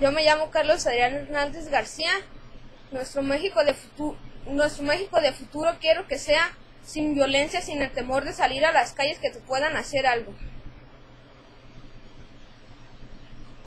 Yo me llamo Carlos Adrián Hernández García. Nuestro México de futuro, nuestro México de futuro quiero que sea sin violencia, sin el temor de salir a las calles que te puedan hacer algo.